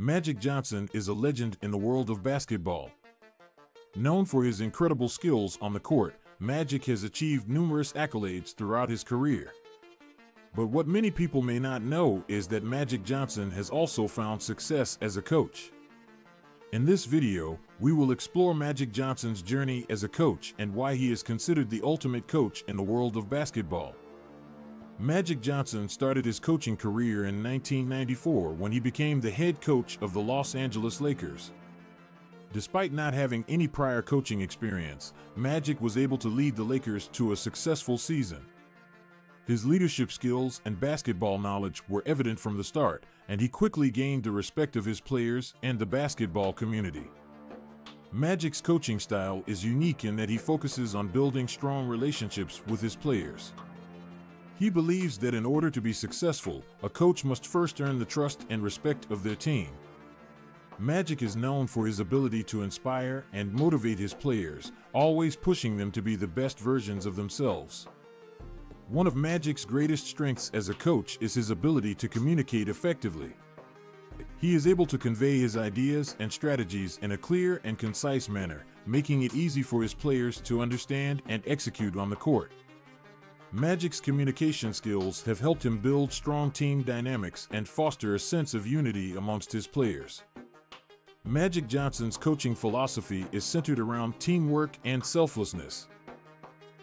Magic Johnson is a legend in the world of basketball. Known for his incredible skills on the court, Magic has achieved numerous accolades throughout his career. But what many people may not know is that Magic Johnson has also found success as a coach. In this video, we will explore Magic Johnson's journey as a coach and why he is considered the ultimate coach in the world of basketball. Magic Johnson started his coaching career in 1994 when he became the head coach of the Los Angeles Lakers. Despite not having any prior coaching experience, Magic was able to lead the Lakers to a successful season. His leadership skills and basketball knowledge were evident from the start, and he quickly gained the respect of his players and the basketball community. Magic's coaching style is unique in that he focuses on building strong relationships with his players. He believes that in order to be successful, a coach must first earn the trust and respect of their team. Magic is known for his ability to inspire and motivate his players, always pushing them to be the best versions of themselves. One of Magic's greatest strengths as a coach is his ability to communicate effectively. He is able to convey his ideas and strategies in a clear and concise manner, making it easy for his players to understand and execute on the court. Magic's communication skills have helped him build strong team dynamics and foster a sense of unity amongst his players. Magic Johnson's coaching philosophy is centered around teamwork and selflessness.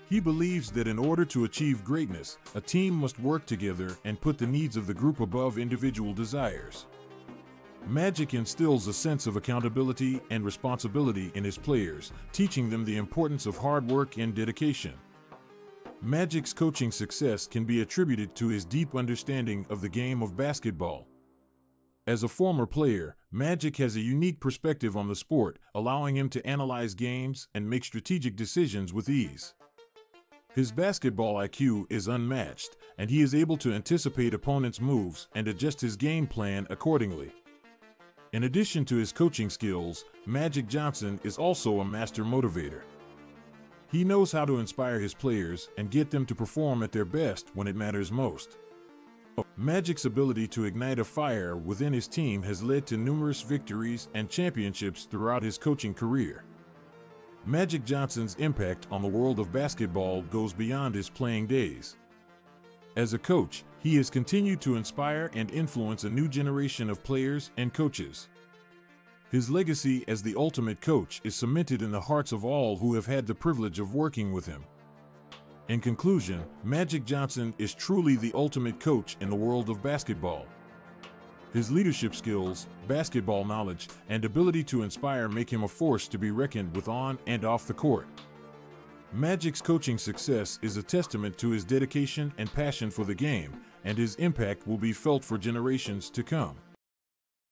He believes that in order to achieve greatness, a team must work together and put the needs of the group above individual desires. Magic instills a sense of accountability and responsibility in his players, teaching them the importance of hard work and dedication. Magic's coaching success can be attributed to his deep understanding of the game of basketball. As a former player, Magic has a unique perspective on the sport, allowing him to analyze games and make strategic decisions with ease. His basketball IQ is unmatched, and he is able to anticipate opponents' moves and adjust his game plan accordingly. In addition to his coaching skills, Magic Johnson is also a master motivator. He knows how to inspire his players and get them to perform at their best when it matters most. Magic's ability to ignite a fire within his team has led to numerous victories and championships throughout his coaching career. Magic Johnson's impact on the world of basketball goes beyond his playing days. As a coach, he has continued to inspire and influence a new generation of players and coaches. His legacy as the ultimate coach is cemented in the hearts of all who have had the privilege of working with him. In conclusion, Magic Johnson is truly the ultimate coach in the world of basketball. His leadership skills, basketball knowledge, and ability to inspire make him a force to be reckoned with on and off the court. Magic's coaching success is a testament to his dedication and passion for the game, and his impact will be felt for generations to come.